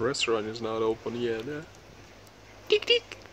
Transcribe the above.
restaurant is not open yet. Eh? Tick tick.